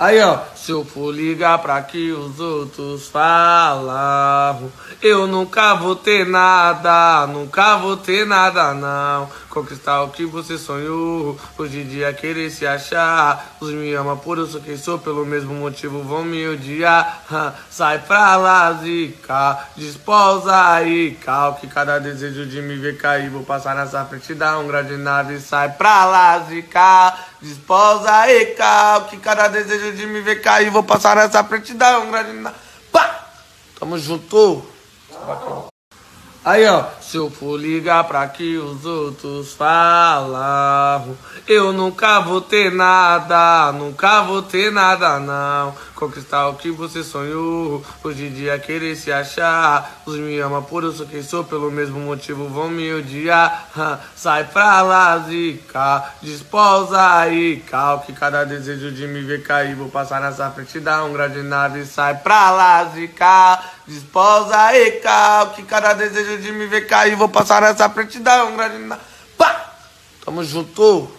Aí, ó, se eu for ligar pra que os outros falam, eu nunca vou ter nada, nunca vou ter nada, não. Conquistar o que você sonhou, hoje em dia querer se achar. Os me ama por eu sou quem sou, pelo mesmo motivo vão me odiar. Sai pra lá, zica, desposa aí, cal, que cada desejo de me ver cair. Vou passar nessa frente, dar um grande nave, sai pra lá, zica, desposa aí, cal, que cada desejo de me ver cair. Vou passar nessa frente, dar um grande. Pá! Tamo junto! Aí, ó, se eu for ligar pra que os outros falam, eu nunca vou ter nada, nunca vou ter nada, não. Conquistar o que você sonhou, hoje em dia querer se achar. Os me ama por eu sou quem sou, pelo mesmo motivo vão me odiar. Sai pra lá, zica, desposa aí, cal, que cada desejo de me ver cair. Vou passar nessa frente, dar um grande nave. Sai pra lá, zica, desposa aí, cal, que cada desejo de me ver cair. Vou passar nessa frente, dar um grande nave. Tamo junto!